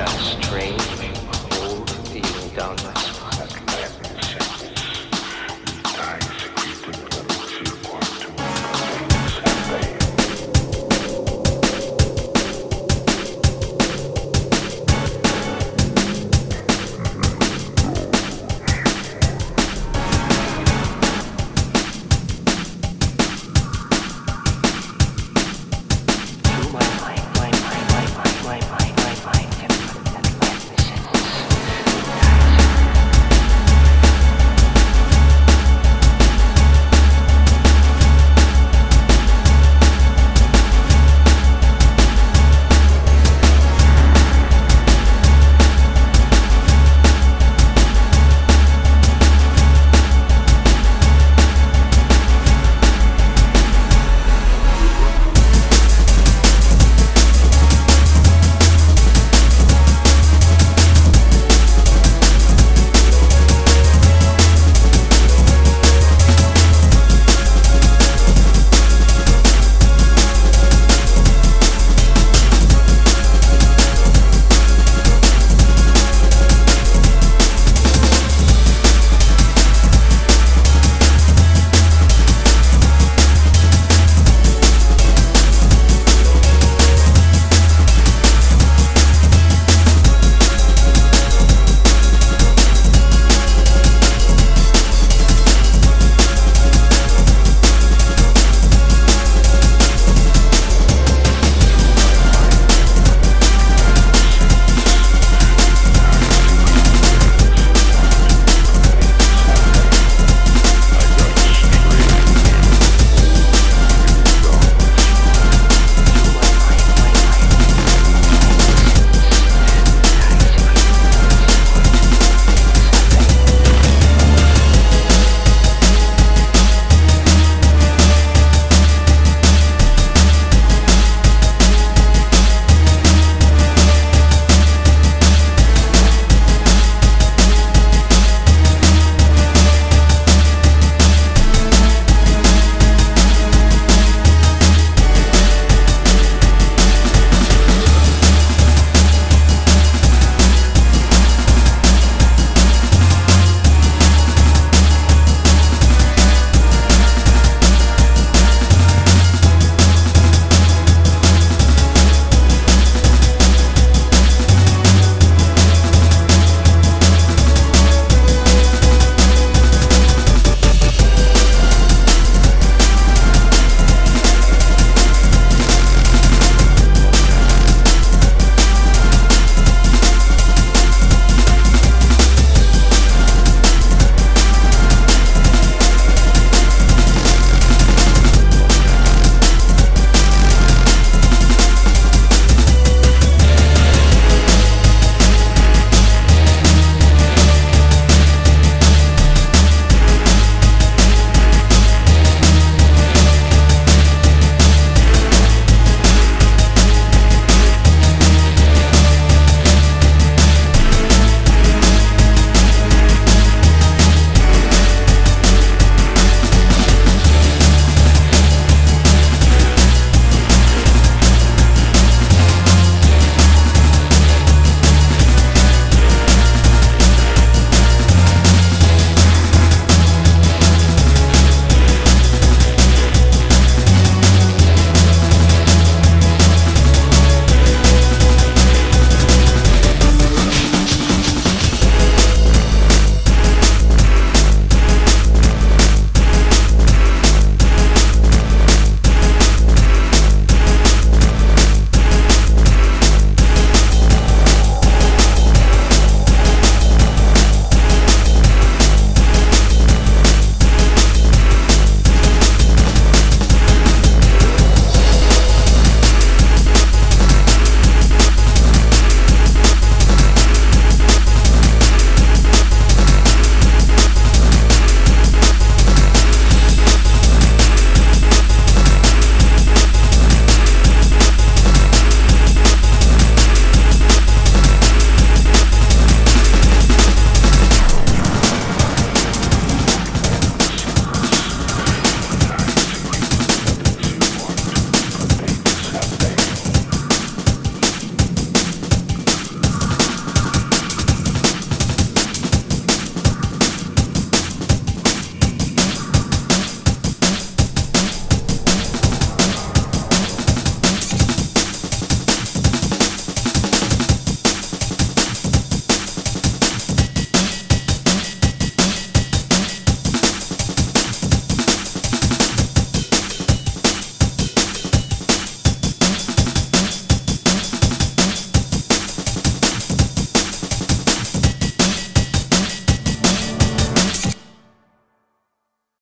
got strange